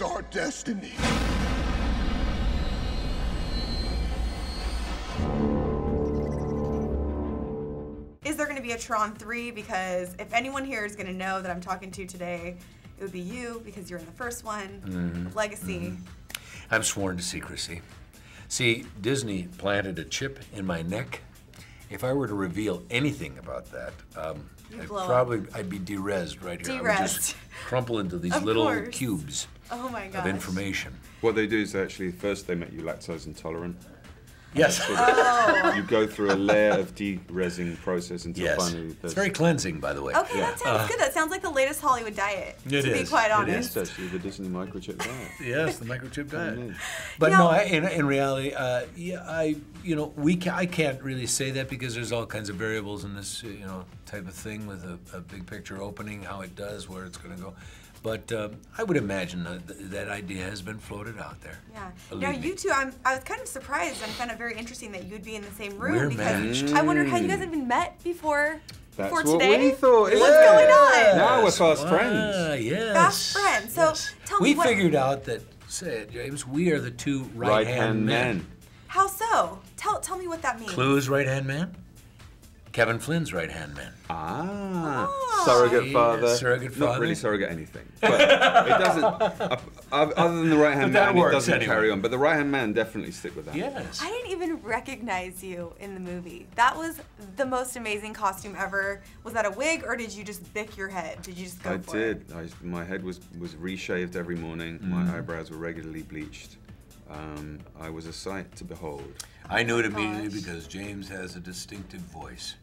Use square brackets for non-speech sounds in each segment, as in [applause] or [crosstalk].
our destiny. Is there going to be a Tron 3? Because if anyone here is going to know that I'm talking to today, it would be you because you're in the first one. Mm-hmm. Legacy. I'm sworn to secrecy. See, Disney planted a chip in my neck. If I were to reveal anything about that, um, I'd blow up. probably I'd be derezzed right here. I would just crumple into these Of little course. cubes Oh my of information. What they do is actually first they make you lactose intolerant. Yes. Oh. You go through a layer of de-rezzing process until yes. finally It's there's very cleansing, by the way. Okay, Yeah. that sounds good. That sounds like the latest Hollywood diet. It to be is. quite honest. Yes, actually, the Disney microchip diet. Yes, the microchip diet. Amen. But Now- no, I, in, in reality, uh, yeah, I, you know, we ca- I can't really say that because there's all kinds of variables in this, uh, you know, type of thing with a, a big picture opening, how it does, where it's going to go. But um, I would imagine that that idea has been floated out there. Yeah. Believe now me. you two, I'm, I was kind of surprised and found it very interesting that you'd be in the same room We're because matched. I wondered how you guys had even met before. That's before what today. we thought. What's yeah. going on? Now we're fast Ah, friends. yes. Fast friends. So, tell me we what- figured out that, say it, James, we are the two right, Right hand hand men. man. How so? Tell tell me what that means. Clu's right hand man. Kevin Flynn's right hand man. Ah, Ah. surrogate See, father. surrogate father. Not really surrogate anything. But it doesn't. Uh, other than the right hand But that man, works it doesn't anyway. carry on. But the right hand man definitely stick with that. Yes. I didn't even recognize you in the movie. That was the most amazing costume ever. Was that a wig or did you just bick your head? Did you just go I for did. it? I, my head was was reshaved every morning. Mm-hmm. My eyebrows were regularly bleached. Um, I was a sight to behold. I knew it immediately Gosh. because James has a distinctive voice.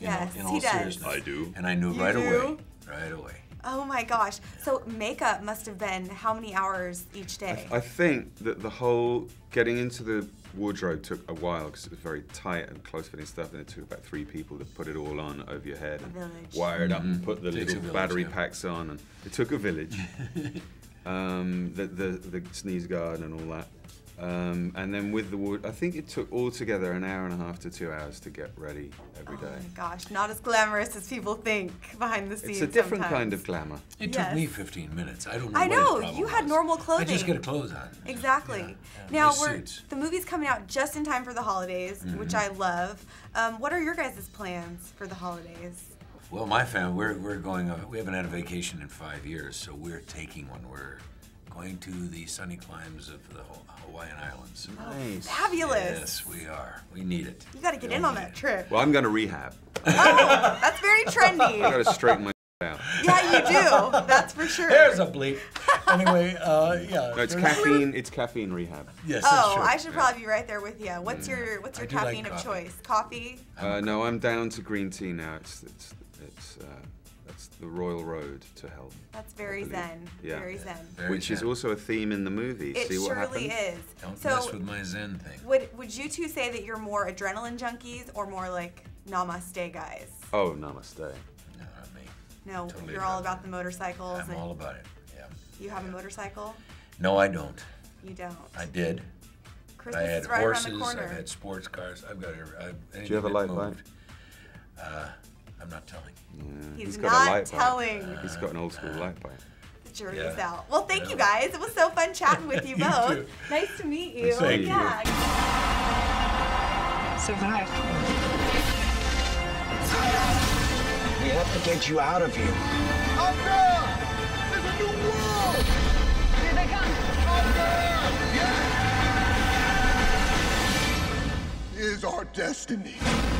In all- Yes, in all he does. seriousness. I do. And I knew You right do? away. Right away. Oh my gosh. So makeup must have been how many hours each day? I think that the whole getting into the wardrobe took a while because it was very tight and close-fitting stuff, and it took about three people to put it all on over your head and wire it up and put the Mm-hmm. Takes a little village, battery yeah. packs on, and it took a village. [laughs] um, the, the the sneeze guard and all that. Um, and then with the wood, I think it took altogether an hour and a half to two hours to get ready every Oh day. my gosh, not as glamorous as people think behind the scenes. it's a different sometimes. kind of glamour. It Yes. took me 15 minutes. I don't know I what know, problem you had was. normal I just get a clothes on. Exactly. Yeah, yeah. Now Nice we're suits. the movie's coming out just in time for the holidays, which I love. Um, what are your guys' plans for the holidays? Well, my family, we're, we're going, uh, we haven't had a vacation in five years, so we're taking one. We're going to the sunny climes of the Hawaiian Islands. Nice. Fabulous. Yes, we are. We need it. You got to get We in on that it. trip. Well, I'm going to rehab. Oh, that's very trendy. [laughs] I got to straighten my out. yeah, you do. That's for sure. There's a bleep. Anyway, uh, yeah. No, it's caffeine. It's caffeine rehab. Yes, that's Oh, true. I should probably be right there with you. What's your What's your do like caffeine of coffee. choice? Coffee. Uh, no, I'm down to green tea now. It's it's it's uh, that's the royal road to health. That's very zen. Yeah. Very zen. Very which is also a theme in the movie. It See what surely happened? is. Don't so, mess with my Zen thing. would would you two say that you're more adrenaline junkies or more like namaste guys? Oh, namaste. No, not me. No, Totally you're all adrenaline. about the motorcycles. I'm and all about it. Yeah. you have a motorcycle? No, I don't. You don't. I did. Christmas I had is right horses. around the corner. I've had sports cars. I've got. every- I've, Do you have a light that bike? Uh, I'm not telling. Yeah, He's got not a light telling. Bike. He's got an old school light bike. The jury's Yeah. out. Well, thank you guys. It was so fun chatting with you [laughs] You both. too. Nice to meet you. Thank you. yeah. Survived. We have to get you out of here. There's destiny.